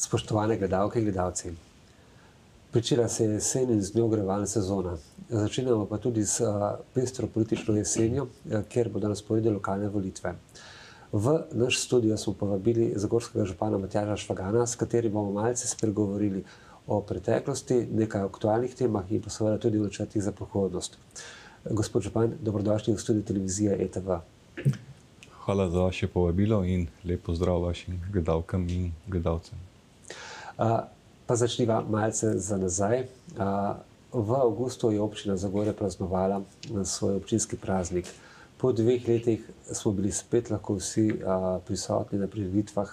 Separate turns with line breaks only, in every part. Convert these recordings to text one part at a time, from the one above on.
Spoštovane gledalke in gledalci, pričela se je jesen in z njo grevalna sezona. Začenjamo pa tudi s pestro politično jesenjo, kjer bodo nas povedali lokalne volitve. V naš studio smo povabili zagorskega župana Matjaža Švagana, s katerim bomo malce spregovorili o preteklosti, nekaj aktualnih temah in pa seveda tudi o načrtih za prihodnost. Gospod župan, dobrodošli v studiu televizije ETV.
Hvala za vaše povabilo in lep pozdrav vašim gledalkam in gledalcem.
Pa začniva malce za nazaj. V avgustu je občina Zagorje praznovala svoj občinski praznik. Po dveh letih smo bili spet lahko vsi prisotni na prireditvah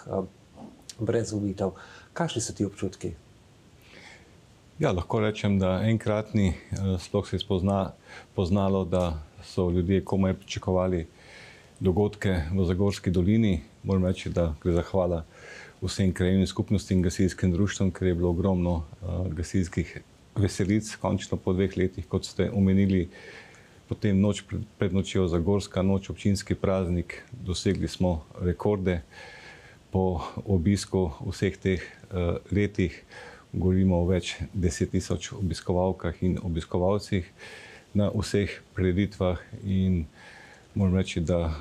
brez omejitev. Kakšni so ti občutki?
Ja, lahko rečem, da enkratni, sploh se je poznalo, da so ljudje komaj pričakovali dogodke v Zagorski dolini. Moram reči, da gre zahvala vsem krajevnim skupnostim, gasilskim društvom, ker je bilo ogromno gasilskih veselic, končno po dveh letih, kot ste omenili, potem noč pred nočjo, zagorska noč, občinski praznik, dosegli smo rekorde. Po obisku vseh teh letih govorimo o več deset tisoč obiskovalkah in obiskovalcih na vseh prireditvah in moram reči, da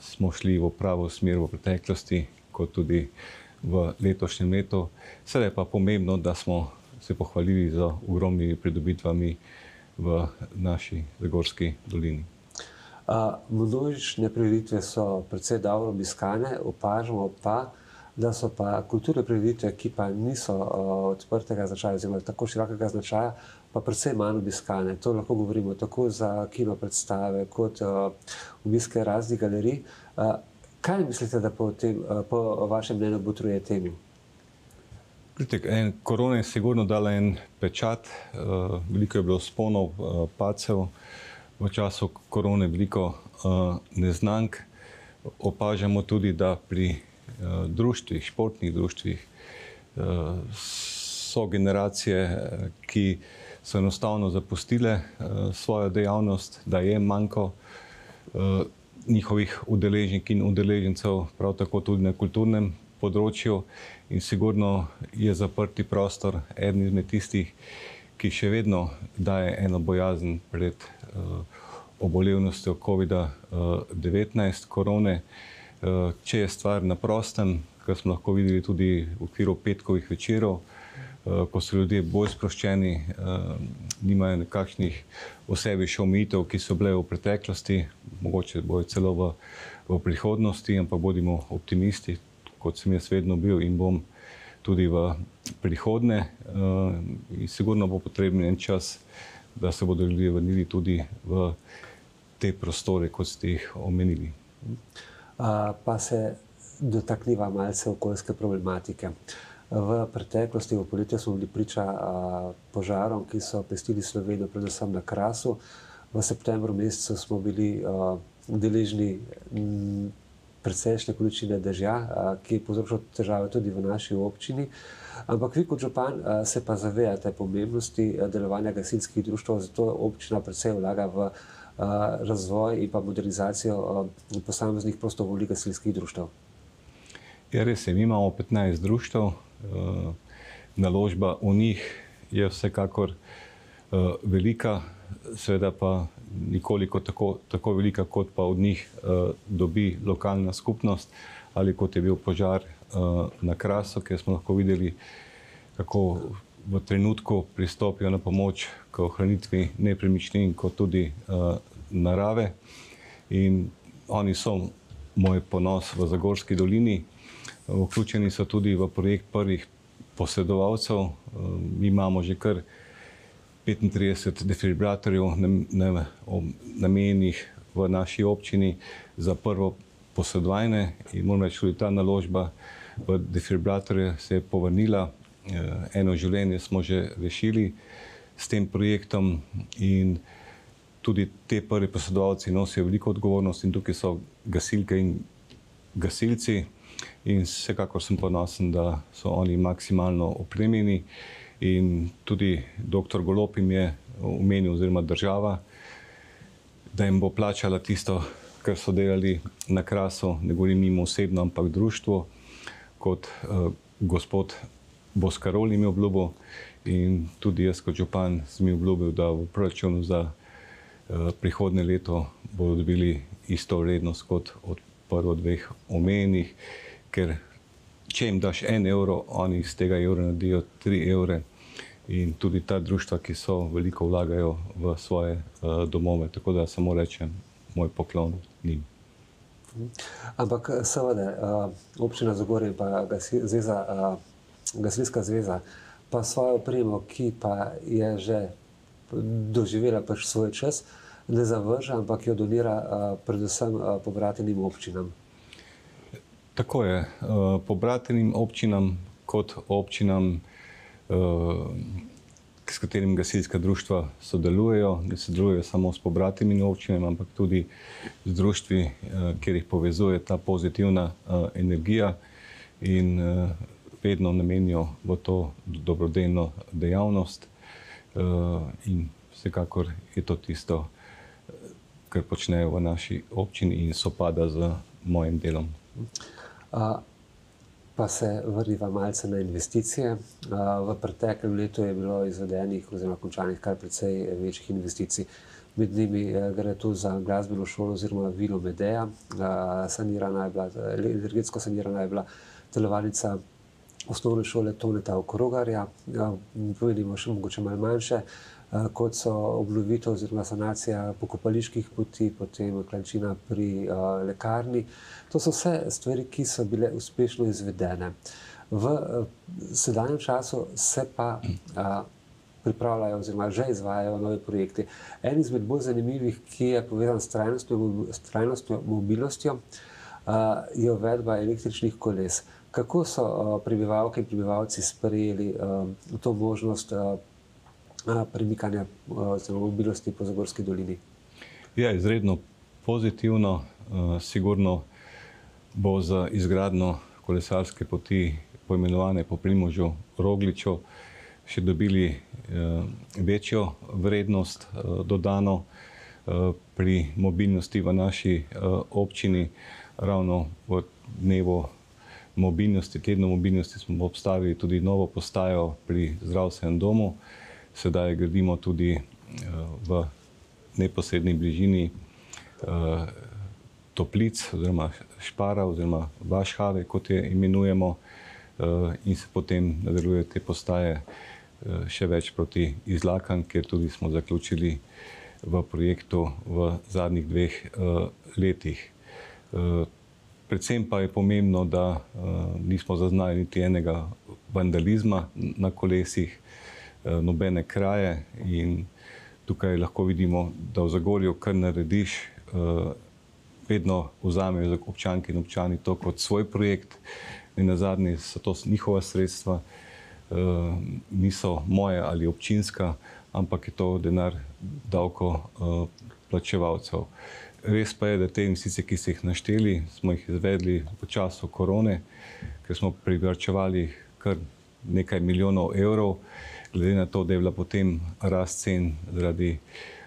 smo šli v pravo smer v preteklosti, kot tudi v letošnjem letu. Seveda je pa pomembno, da smo se pohvalili z ogromnimi pridobitvami v naši Zagorski dolini.
Množične prireditve so precej dobro obiskane, opažamo pa, da so pa kulturne prireditve, ki pa niso odprtega značaja oziroma tako širokega značaja, pa precej manj obiskane. To lahko govorimo tako za kino predstave kot obiske raznih galerij. Kaj mislite, da po tem, po vašem mnenju botruje temu?
korona je sigurno dala en pečat, veliko je bilo vzponov, padcev v času korone, veliko neznank. Opažamo tudi, da pri društvih, športnih društvih so generacije, ki so enostavno zapustile svojo dejavnost, da je manko njihovih udeleženk in udeležencev, prav tako tudi na kulturnem področju. In sigurno je zaprti prostor eden izmed tistih, ki še vedno daje eno bojazen pred obolevnostjo covida devetnajst, korone. Če je stvar na prostem, kar smo lahko videli tudi v okviru petkovih večerov, ko so ljudje bolj sproščeni, nimajo nekakšnih v sebi še omejitev, ki so bile v preteklosti, mogoče bojo celo v v prihodnosti, ampak bodimo optimisti, kot sem jaz vedno bil in bom tudi v prihodnje. In sigurno bo potreben en čas, da se bodo ljudje vrnili tudi v te prostore, kot ste jih omenili.
Pa se dotakniva malce okoljske problematike. V preteklosti, v poletju smo bili priča požarom, ki so pestili Slovenijo, predvsem na Krasu. V septembru mesecu smo bili deležni precejšnje količine dežja, ki je povzročal težave tudi v naši občini. Ampak vi kot župan se pa zavedate pomembnosti delovanja gasilskih društev, zato občina precej vlaga v razvoj in pa modernizacijo posameznih prostovoljnih gasilskih društev.
Ja, res je, mi imamo petnajst društev, naložba v njih je vsekakor velika, seveda pa nekoliko tako, tako velika, kot pa od njih dobi lokalna skupnost, ali kot je bil požar na Krasu, kjer smo lahko videli, kako v trenutku pristopijo na pomoč k ohranitvi nepremičnin kot tudi narave. In oni so moj ponos v Zagorski dolini. Vključeni so tudi v projekt prvih posedovalcev. Mi imamo že kar petintrideset defibrilatorjev namenjenih v naši občini za prvo posedovanje. In moram reči, tudi ta naložba v defibrilatorje se je povrnila. Eno življenje smo že rešili s tem projektom in tudi ti prvi posedovalci nosijo veliko odgovornost in tukaj so gasilke in gasilci. In vsekakor sem ponosen, da so oni maksimalno opremljeni. In tudi doktor Golob jim je omenil, oziroma država, da jim bo plačala tisto, kar so delali na Krasu, ne govorim njim osebno, ampak društvu. Kot gospod bo s Karolimi obljubil in tudi jaz kot župan sem jim obljubil, da v proračunu za prihodne leto bodo dobili isto vrednost kot od prvo dveh omenjenih, ker če jim daš en evro, oni iz tega evra naredijo tri evre in tudi ta društva, ki so veliko vlagajo v svoje domove, tako da samo rečem moj poklon njim.
Ampak seveda, občina Zagorje in pa zveza, gasilska zveza pa svojo opremo, ki pa je že doživela pač svoj čas, ne zavrže, ampak jo donira predvsem pobratenim občinam.
Tako je, pobratenim občinam kot občinam, s katerimi gasilska društva sodelujejo, ne sodelujejo samo s pobratenimi občinami, ampak tudi z društvi, kjer jih povezuje ta pozitivna energija in vedno namenijo v to dobrodelno dejavnost in vsekakor je to tisto, kar počnejo v naši občini in sovpada z mojim delom.
Pa se vrniva malce na investicije. V preteklem letu je bilo izvedenih oziroma končanih kar precej večjih investicij. Med njimi gre tu za glasbeno šolo oziroma vilo Medea, sanirana je bila, energetsko sanirana je bila telovadnica Osnovne šole Toneta Okrogarja, povedimo še mogoče malo manjše, kot so obnovitev oziroma sanacija pokopaliških poti, potem klančina pri lekarni. To so vse stvari, ki so bile uspešno izvedene. V sedanjem času se pa pripravljajo oziroma že izvajajo novi projekti. En izmed bolj zanimivih, ki je povezan s trajnostjo, s trajnostjo mobilnostjo, je uvedba električnih koles. Kako so prebivalke in prebivalci sprejeli to možnost premikanja oziroma mobilnosti po Zagorski dolini?
Ja, izredno pozitivno, sigurno bo z izgradnjo kolesarske poti, poimenovane po Primožu Rogliču, še dobili večjo vrednost dodano pri mobilnosti v naši občini. Ravno v dnevu mobilnosti, tednu mobilnosti smo postavili tudi novo postajo pri zdravstvenem domu. Sedaj gradimo tudi v neposredni bližini toplic oziroma Špara oziroma Vašhave, kot je imenujemo, in se potem nadaljuje te postaje še več proti Izlakan, kjer tudi smo zaključili v projektu v zadnjih dveh letih. Predvsem pa je pomembno, da nismo zaznali niti enega vandalizma na kolesih, nobene kraje in tukaj lahko vidimo, da v Zagorju, kar narediš, vedno vzamejo občanke in občani to kot svoj projekt. Nenazadnje so to njihova sredstva, niso moja ali občinska, ampak je to denar davkoplačevalcev. Res pa je, da te investicije, ki ste jih našteli, smo jih izvedli v času korone, ker smo privarčevali kar nekaj milijonov evrov, glede na to, da je bila potem rast cen zaradi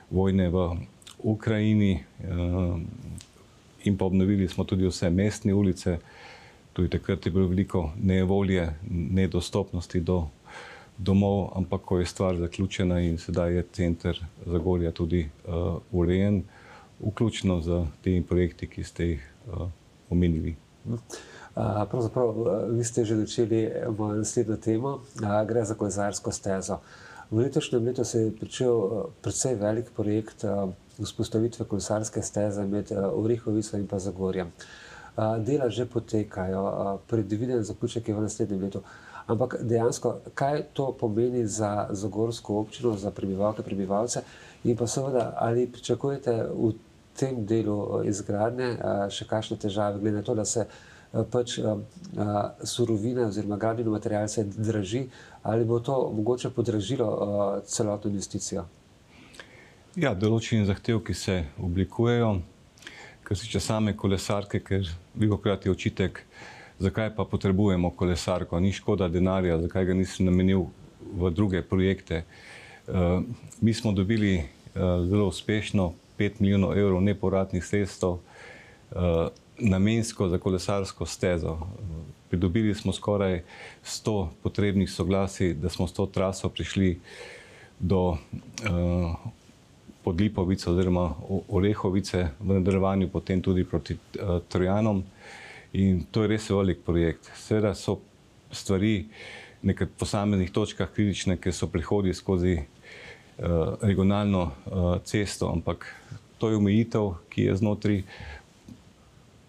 vojne v Ukrajini, in pa obnovili smo tudi vse mestne ulice. Tudi takrat je bilo veliko nejevolje, nedostopnosti do domov, ampak ko je stvar zaključena in sedaj je center Zagorja tudi urejen, vključno s temi projekti, ki ste jih omenili.
Pravzaprav vi ste že začeli mojo naslednjo temo, gre za kolesarsko stezo. V letošnjem letu se je pričel precej velik projekt vzpostavitve kolesarske steze med Orehovico in pa Zagorjem. Dela že potekajo, predviden zaključek je v naslednjem letu. Ampak dejansko, kaj to pomeni za zagorsko občino, za prebivalke, prebivalce in pa seveda, ali pričakujete v tem delu izgradnje še kakšne težave, glede na to, da se pač surovine oziroma gradbeni material se draži, ali bo to mogoče podražilo celotno investicijo?
Ja, določeni zahtevki se oblikujejo. Kar se tiče same kolesarke, ker velikokrat je očitek, zakaj pa potrebujemo kolesarko, ni škoda denarja, zakaj ga nisem namenil v druge projekte. Mi smo dobili zelo uspešno pet milijonov evrov nepovratnih sredstev namensko za kolesarsko stezo. pridobili smo skoraj 100 potrebnih soglasij, da smo s to traso prišli do uh, Podlipovice oziroma Orehovice, v nadaljevanju potem tudi proti uh, Trojanom. In to je res velik projekt. Seveda so stvari na posameznih točkah kritične, ker so prihodi skozi uh, regionalno uh, cesto, ampak to je omejitev, ki je znotraj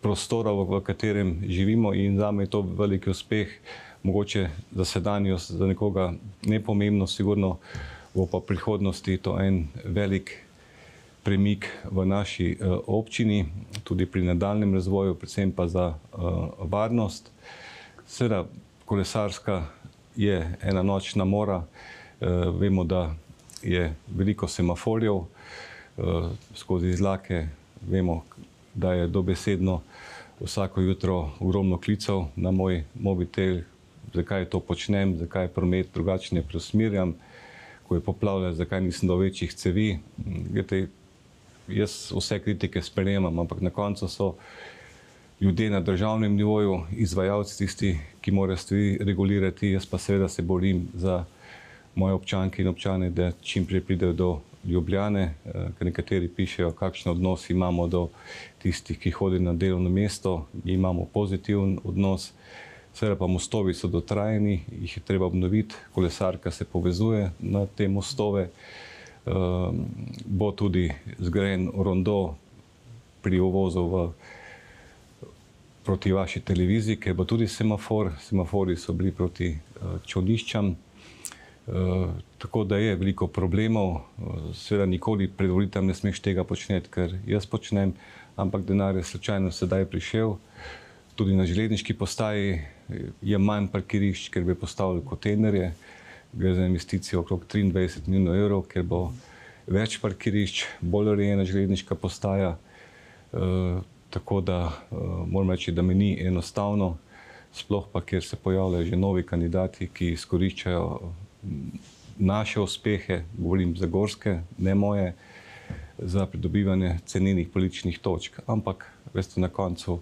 prostora, v katerem živimo, in za me je to velik uspeh, mogoče za sedanjost, za nekoga nepomembno, sigurno bo pa v prihodnosti to en velik premik v naši uh, občini, tudi pri nadaljem razvoju, predvsem pa za uh, varnost. Seveda, kolesarska je ena nočna mora, uh, vemo, da je veliko semaforjev uh, skozi izlake, vemo, da je dobesedno vsako jutro ogromno klicev na moj mobitel, zakaj to počnem, zakaj promet drugačne preusmerjam, ko je poplavljen, zakaj nisem do večjih cevi. Gledajte, jaz vse kritike sprejemam, ampak na koncu so ljudje na državnem nivoju, izvajalci tisti, ki morajo stvari regulirati, jaz pa seveda se borim za moje občanke in občane, da čim prej pridejo do Ljubljane, eh, ker nekateri pišejo, kakšen odnos imamo do tistih, ki hodijo na delovno mesto, imamo pozitiven odnos, seveda pa mostovi so dotrajeni, jih je treba obnoviti, kolesarka se povezuje na te mostove, ehm, bo tudi zgrajen rondo pri uvozu v proti vaši televiziji, ker bo tudi semafor, semafori so bili proti uh, čoniščam, Eh, tako da je veliko problemov, uh, seveda nikoli pred volitvami ne smeš tega početi, ker jaz počnem, ampak denar je slučajno sedaj prišel. Tudi na železniški postaji je manj parkirišč, ker bi postavili kontejnerje, gre za investicijo okrog 23 milijonov evrov, ker bo več parkirišč, bolj urejena železniška postaja. Uh, tako da uh, moram reči, da mi ni enostavno, sploh pa, ker se pojavljajo že novi kandidati, ki izkoriščajo naše uspehe, govorim za gorske, ne moje, za pridobivanje cenenih političnih točk. Ampak, veste, na koncu,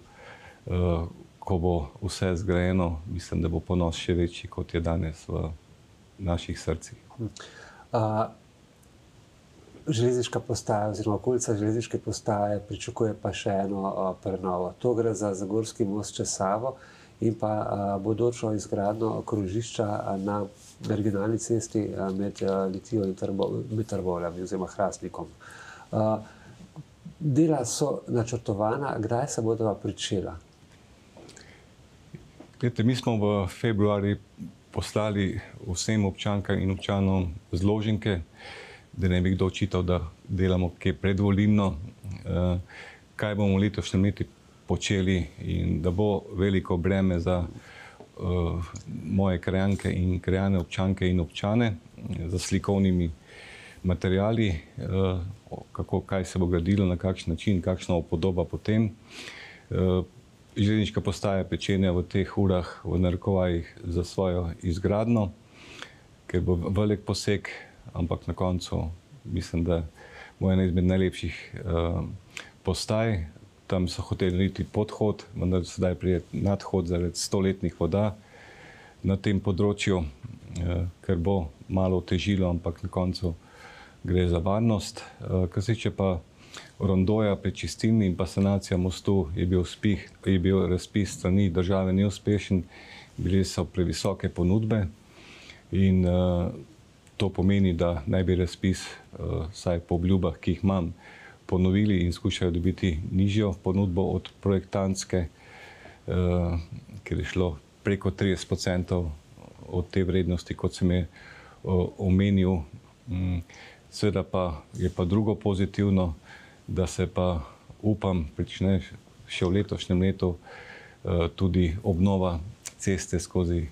uh, ko bo vse zgrajeno, mislim, da bo ponos še večji, kot je danes v naših srcih. Uh,
železniška postaja, oziroma okolica železniške postaje, pričakuje pa še eno uh, prenovo. To gre za Zagorski most čez Savo in pa bodočo izgradno krožišča na regionalni cesti med Litijo in Trboljami, oziroma Hrastnikom. Dela so načrtovana, kdaj se bodo pričela?
Glede, mi smo v februarju poslali vsem občankam in občanom zloženke, da ne bi kdo očital, da delamo kaj predvolilno, kaj bomo letošnjem letu počeli in da bo veliko breme za uh, moje krajanke in krajane, občanke in občane za slikovnimi materijali, uh, kako kaj se bo gradilo, na kakšen način, kakšna podoba potem. Uh, železniška postaja pečenja v teh urah, v narekovajih za svojo izgradno, ker bo velik poseg, ampak na koncu mislim, da bo ena izmed najlepših uh, postaj, tam so hoteli narediti podhod, vendar sedaj prije nadhod zaradi stoletnih voda na tem področju, eh, ker bo malo otežilo, ampak na koncu gre za varnost. Eh, kar se tiče pa rondoja, prečistilni in pa sanacija mostu, je bil, spih, je bil razpis strani države neuspešen, bili so previsoke ponudbe in uh, to pomeni, da naj bi razpis, uh, saj po obljubah, ki jih imam, ponovili in skušajo dobiti nižjo ponudbo od projektantske, uh, ker je šlo preko 30% od te vrednosti, kot sem je omenil. Um, Sveda pa je pa drugo pozitivno, da se pa upam, prične še v letošnjem letu uh, tudi obnova ceste skozi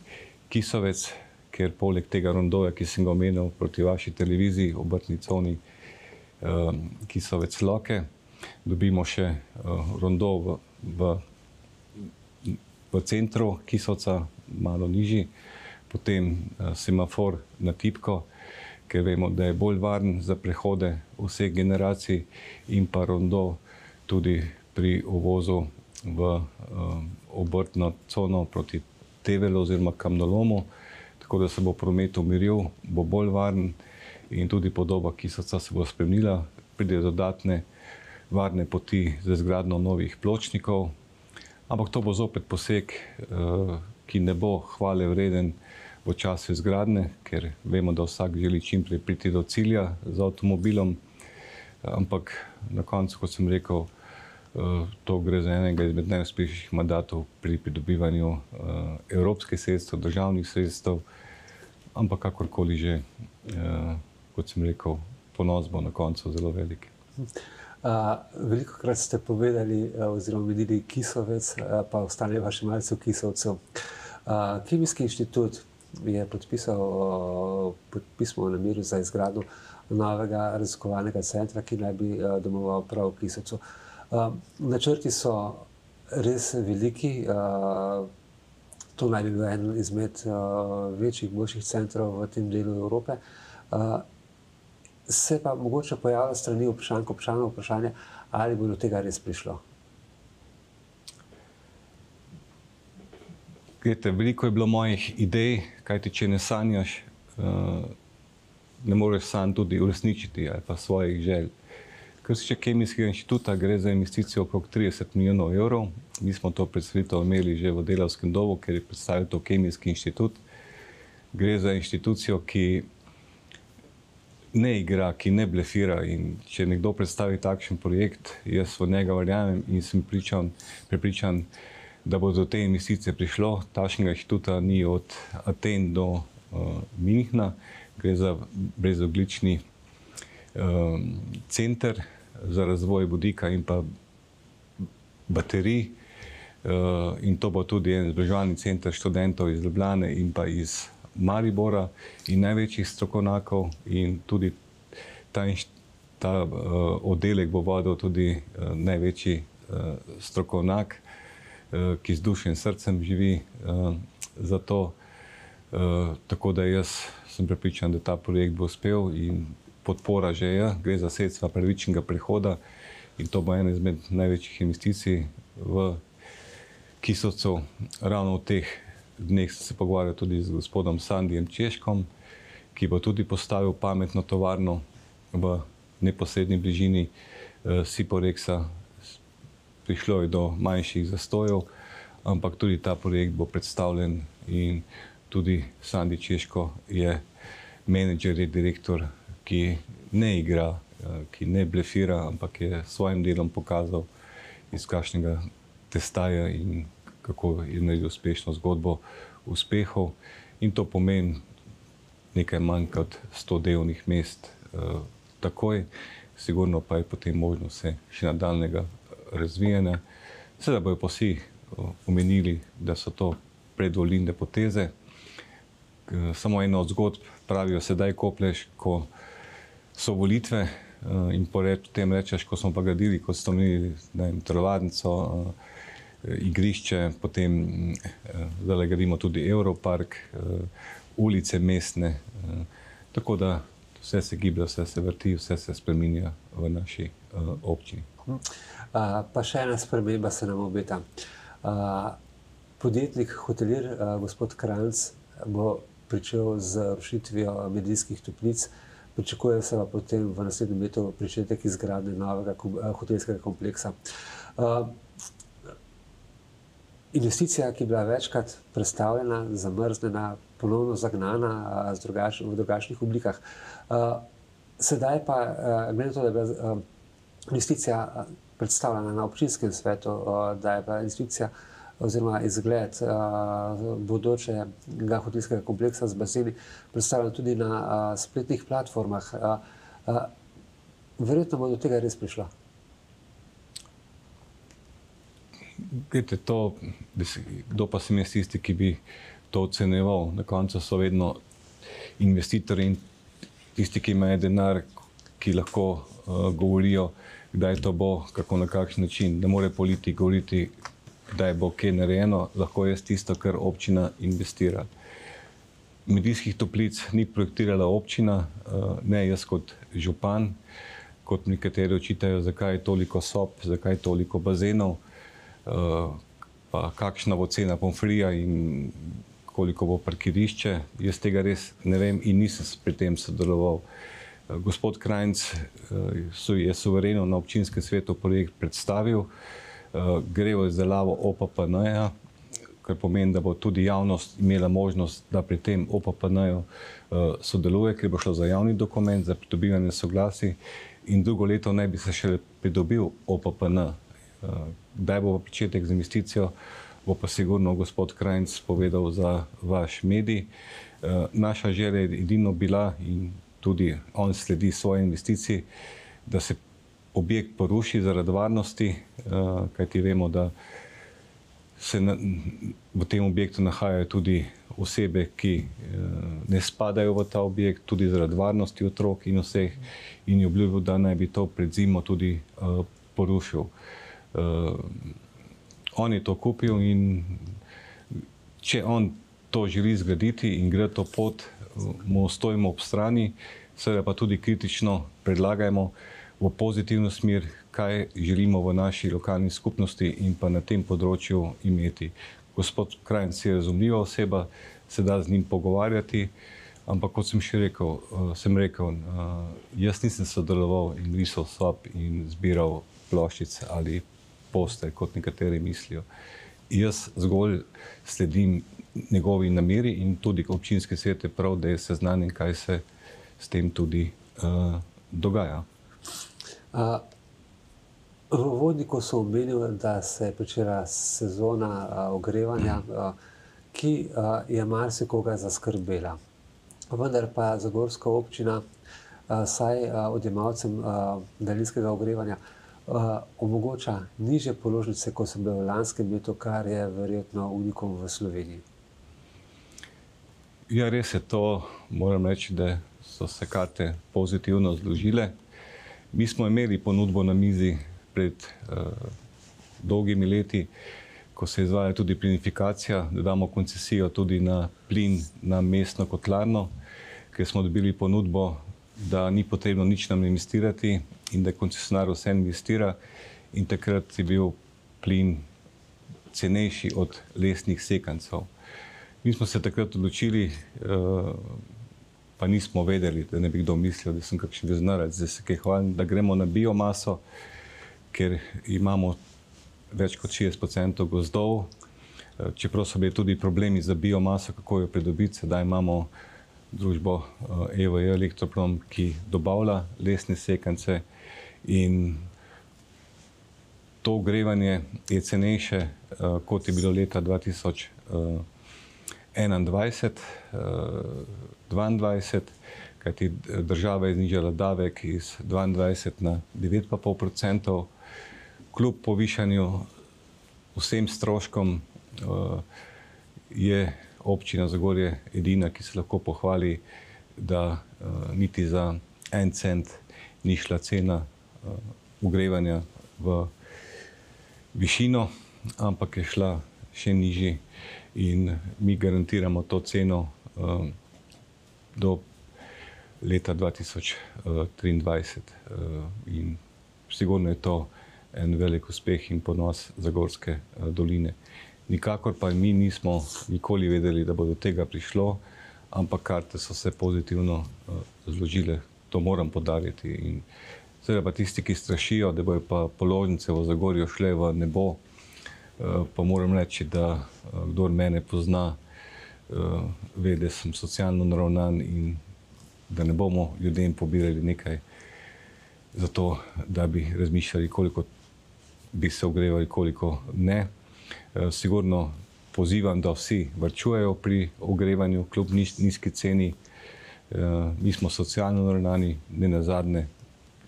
Kisovec, ker poleg tega rondoja, ki sem ga omenil proti vaši televiziji, obrtni coni, ki so več loke, dobimo še uh, rondo v, v, v centru Kisoca, malo nižji, potem uh, semafor na tipko, ker vemo, da je bolj varen za prehode vseh generacij in pa rondo tudi pri uvozu v uh, obrtno cono proti Tevelu oziroma Kamnolomu, tako da se bo promet umiril, bo bolj varen in tudi podoba Kisoca se bo spremenila, pride dodatne varne poti za zgradno novih pločnikov, ampak to bo zopet poseg, uh, ki ne bo hvale vreden v času izgradnje, ker vemo, da vsak želi čim prej priti do cilja z avtomobilom, ampak na koncu, kot sem rekel, uh, to gre za enega izmed najuspešnejših mandatov pri pridobivanju uh, evropskih sredstev, državnih sredstev, ampak kakorkoli že, uh, kot sem rekel, ponos bo na koncu zelo velik.
Uh, veliko krat ste povedali, uh, oziroma menili Kisovec, uh, pa ostane vaši malce v Kisovcu. Uh, Kemijski inštitut je podpisal uh, pismo o namiru za izgradnjo novega raziskovalnega centra, ki naj bi uh, domoval prav v Kisovcu. Uh, načrti so res veliki. Uh, to naj bi bil en izmed uh, večjih, boljših centrov v tem delu Evrope. Uh, se pa mogoče pojavlja strani vprašanj, vprašanje, vprašanje, ali bo do tega res prišlo.
Gledajte, veliko je bilo mojih idej, kaj ti če ne sanjaš, uh, ne moreš sam tudi uresničiti ali pa svojih želj. Kar se tiče kemijskega inštituta, gre za investicijo okrog 30 milijonov evrov. Mi smo to predstavitev imeli že v delavskem domu, ker je predstavil to kemijski inštitut. Gre za inštitucijo, ki ne igra, ki ne blefira. In če nekdo predstavi takšen projekt, jaz v njega verjamem in sem pričan, prepričan, da bo do te investicije prišlo. Takšnega inštituta ni od Aten do uh, Minhna, gre za brezoglični um, center za razvoj vodika in pa baterij. Uh, in to bo tudi en izobraževalni center študentov iz Ljubljane in pa iz Maribora in največjih strokovnjakov, in tudi ta, ta uh, oddelek bo vodil tudi uh, največji uh, strokovnjak, uh, ki z dušo in srcem živi uh, za to. Uh, tako da jaz sem prepričan, da ta projekt bo uspel in podpora že je, gre za sredstva pravičnega prehoda in to bo ena izmed največjih investicij v Kisovcu, ravno v teh dneh sem se pogovarjal tudi z gospodom Sandijem Češkom, ki bo tudi postavil pametno tovarno v neposrednji bližini eh, Siporeksa. Prišlo je do manjših zastojev, ampak tudi ta projekt bo predstavljen in tudi Sandi Češko je menedžer, je direktor, ki ne igra, eh, ki ne blefira, ampak je svojim delom pokazal, iz kakšnega testaja in kako je naredil uspešno zgodbo uspehov. In to pomeni nekaj manj kot 100 delovnih mest uh, takoj, sigurno pa je potem možno vse še nadaljnega razvijanja. Seveda bojo pa vsi uh, omenili, da so to predvoljne poteze. Samo eno od zgodb pravijo, sedaj kopleš, ko so volitve. Uh, in po tem rečeš, ko smo pa gradili, ko smo imeli telovadnico, uh, igrišče, potem eh, zdaj gradimo tudi Europark, eh, ulice mestne. Eh, tako da vse se giblje, vse se vrti, vse se spremenja v naši občini.
Pa še ena sprememba se nam obeta. Podjetnik, hotelir, gospod Kranc, bo pričel z rušitvijo medijskih toplic. Pričakuje se pa potem v naslednjem letu začetek izgradnje novega hotelskega kompleksa investicija, ki je bila večkrat predstavljena, zamrznjena, ponovno zagnana drugač, v drugačnih oblikah. Sedaj pa, glede na to, da je bila investicija predstavljena na občinskem svetu, da je bila investicija oziroma izgled bodočega hotelskega kompleksa z baseni predstavljen tudi na spletnih platformah. Verjetno bo do tega res prišlo.
Gledajte, to, kdo pa sem jaz tisti, ki bi to ocenjeval? Na koncu so vedno investitorji in tisti, ki imajo denar, ki lahko uh, govorijo, kdaj to bo, kako na kakšen način. Ne more politik govoriti, kdaj bo kaj narejeno, lahko je tisto, kar občina investira. Medijskih toplic ni projektirala občina, uh, ne jaz kot župan, kot nekateri očitajo, zakaj je toliko sob, zakaj je toliko bazenov. Pa kakšna bo cena pomfrija in koliko bo parkirišče. Jaz tega res ne vem in nisem pri tem sodeloval. Gospod Krajnc je suvereno na občinskem svetu projekt predstavil, gre v izdelavo OPPN-ja, kar pomeni, da bo tudi javnost imela možnost, da pri tem OPPN-ju sodeluje, ker bo šlo za javni dokument, za pridobivanje soglasij in drugo leto naj bi se šele pridobil OPPN. Kdaj bo pričetek z investicijo, bo pa sigurno gospod Krajnc povedal za vaš medij. Naša želja je edino bila in tudi on sledi svoje investiciji, da se objekt poruši zaradi varnosti, kajti vemo, da se na, v tem objektu nahajajo tudi osebe, ki ne spadajo v ta objekt, tudi zaradi varnosti otrok in vseh, in je obljubil, da naj bi to pred zimo tudi porušil. On je to kupil in če on to želi zgraditi in gre to pot, mu stojimo ob strani, seveda pa tudi kritično predlagajmo v pozitivno smer, kaj želimo v naši lokalni skupnosti in pa na tem področju imeti. Gospod Krajnc je razumljiva oseba, se da z njim pogovarjati, ampak kot sem še rekel, sem rekel, jaz nisem sodeloval in risal sob in zbiral ploščic ali poster, kot nekateri mislijo. Jaz zgolj sledim njegovi nameri in tudi občinski svet je prav, da je seznanjen, kaj se s tem tudi uh, dogaja.
Uh, v vodniku so omenili, da se je pričela sezona uh, ogrevanja, uh, ki uh, je marsikoga zaskrbela. Vendar pa Zagorska občina, uh, saj uh, odjemalcem uh, daljinskega ogrevanja, uh, omogoča niže položnice, kot so bile v lanskem letu, kar je verjetno unikom v Sloveniji.
Ja, res je to, moram reči, da so se karte pozitivno zložile. Mi smo imeli ponudbo na mizi pred uh, dolgimi leti, ko se izvaja tudi plinifikacija, da damo koncesijo tudi na plin na mestno kotlarno, ker smo dobili ponudbo, da ni potrebno nič nam investirati, in da koncesionar vse investira, in takrat je bil plin cenejši od lesnih sekancov. Mi smo se takrat odločili, uh, pa nismo vedeli, da ne bi kdo mislil, da sem kakšen veznarec, da se kaj hvalim, da gremo na biomaso, ker imamo več kot 60% gozdov. Čeprav so bili tudi problemi za biomaso, kako jo pridobiti, sedaj imamo družbo EVE Elektroprom, ki dobavlja lesne sekance, In to ogrevanje je cenejše, uh, kot je bilo leta 2021, uh, 2022, kajti država je znižala davek iz 22 na 9,5%, kljub povišanju vsem stroškom. Je občina Zagorje edina, ki se lahko pohvali, da uh, niti za en cent ni šla cena ogrevanja eh, v višino, ampak je šla še nižji in mi garantiramo to ceno uh, do leta 2023. Uh, in sigurno je to en velik uspeh in ponos Zagorske uh, doline. Nikakor pa mi nismo nikoli vedeli, da bo do tega prišlo, ampak karte so se pozitivno uh, zložile, to moram podariti. In, Seveda pa tisti, ki strašijo, da bojo pa položnice v Zagorju šle v nebo, eh, pa moram reči, da eh, kdor mene pozna, eh, ve, da sem socialno naravnan in da ne bomo ljudem pobirali nekaj za to, da bi razmišljali, koliko bi se ogrevali, koliko ne. Sigurno pozivam, da vsi vrčujejo pri ogrevanju, kljub nizki ceni. Mi smo socialno naravnani, ne na zadnje,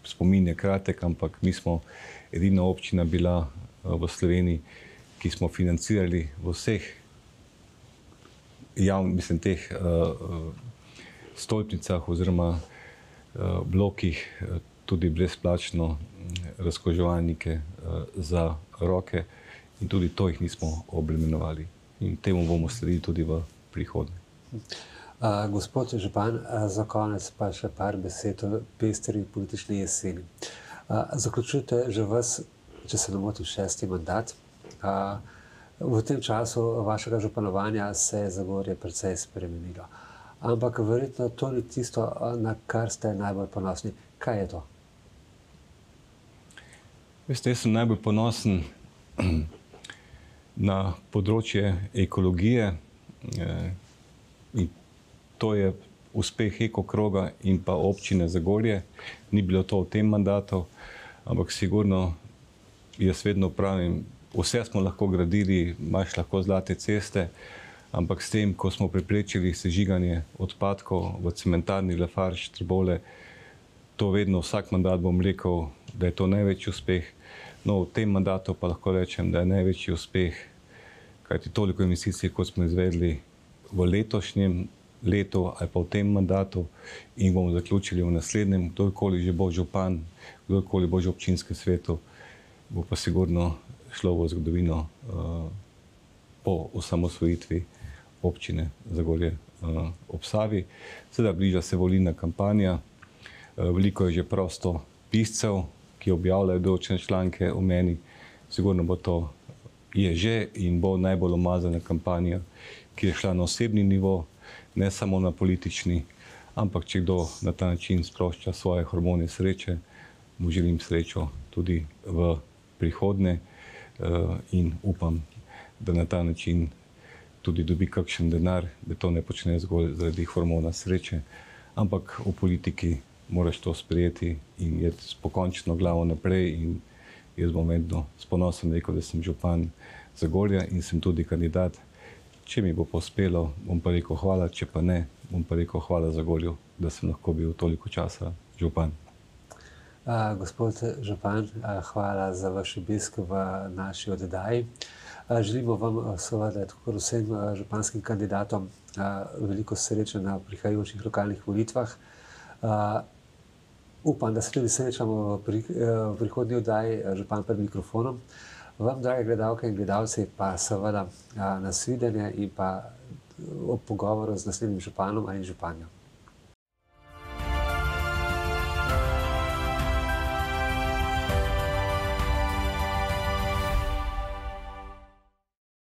spomin je kratek, ampak mi smo edina občina bila eh, v Sloveniji, ki smo financirali v vseh javnih, mislim, teh uh, stolpnicah oziroma uh, blokih uh, tudi brezplačno razkoževalnike uh, za roke in tudi to jih nismo obremenovali. In temu bomo sledili tudi v prihodnje.
Uh, gospod Župan, uh, za konec pa še par besed o pestri politični jeseni. Uh, zaključujete že vas, če se ne motim, šesti mandat. Uh, V tem času vašega županovanja se je Zagorje precej spremenilo. Ampak verjetno to ni tisto, na kar ste najbolj ponosni. Kaj je to?
Veste, jaz sem najbolj ponosen na področje ekologije. In to je uspeh ekokroga in pa občine Zagorje. Ni bilo to v tem mandatu, ampak sigurno jaz vedno pravim, vse smo lahko gradili, imaš lahko zlate ceste, ampak s tem, ko smo preprečili sežiganje odpadkov v cementarni Lafarge Trbole, to vedno vsak mandat bom rekel, da je to največji uspeh. No, v tem mandatu pa lahko rečem, da je največji uspeh, kajti toliko investicij, kot smo izvedli v letošnjem letu ali pa v tem mandatu in bomo zaključili v naslednjem, kdorkoli že bo župan, kdorkoli bo že v občinskem svetu, bo pa sigurno šlo v zgodovino uh, po osamosvojitvi občine Zagorje uh, ob Savi. Sedaj bliža se volilna kampanja, uh, veliko je že prosto piscev, ki objavljajo določene članke o meni. Sigurno bo to je že in bo najbolj umazana kampanja, ki je šla na osebni nivo, ne samo na politični, ampak če kdo na ta način sprošča svoje hormone sreče, mu želim srečo tudi v prihodnje uh, in upam, da na ta način tudi dobi kakšen denar, da to ne počne zgolj zaradi hormona sreče, ampak v politiki moraš to sprejeti in je s pokončno glavo naprej jaz bom vedno s ponosom rekel, da sem župan Zagorja in sem tudi kandidat. Če mi bo pospelo, bom pa rekel hvala, če pa ne, bom pa rekel hvala Zagorju, da sem lahko bil toliko časa župan.
Uh, gospod Župan, uh, hvala za vaš obisk v naši oddaji. Uh, želimo vam, seveda, kot vsem uh, županskim kandidatom, uh, veliko sreče na prihajajočih lokalnih volitvah. Upam, da se tudi srečamo v, pri, uh, v prihodnji oddaji, uh, župan pred mikrofonom. Vam, drage gledalke in gledalci, pa seveda uh, nasvidenje in pa ob pogovoru z naslednjim županom ali županjo.